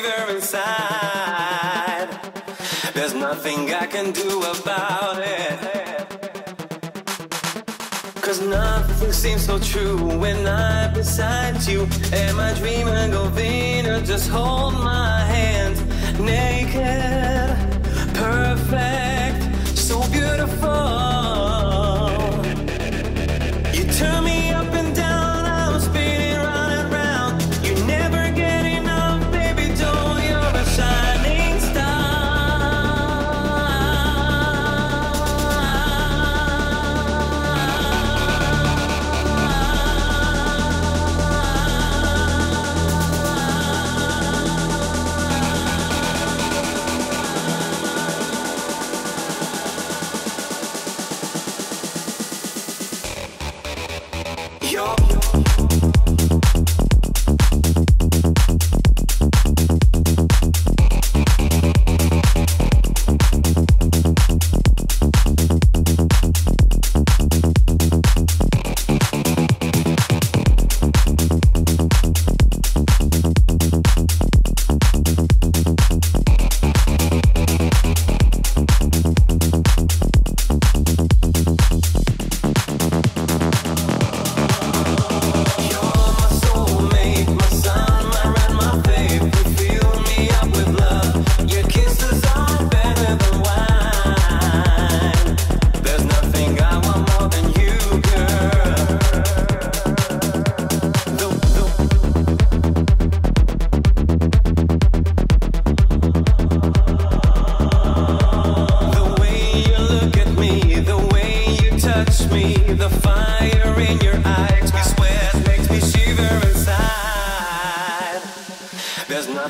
fever inside. There's nothing I can do about it. Cause nothing seems so true when I'm beside you. Am I dreaming of or Just hold my hand naked, perfect.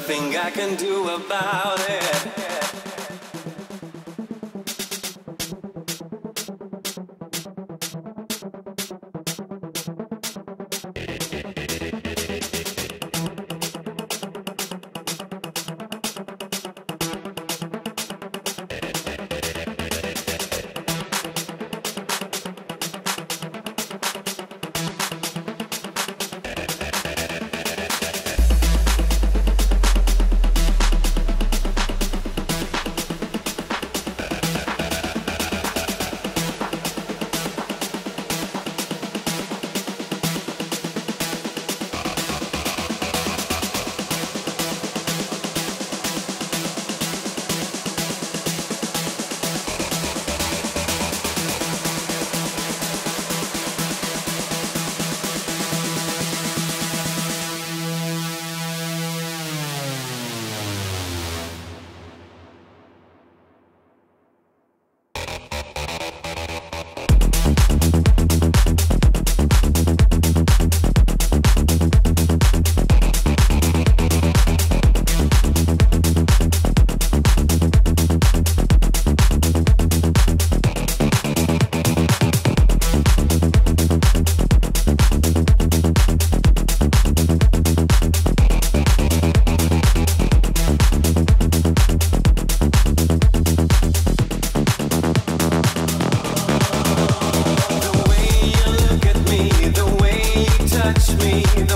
nothing I can do about it. dream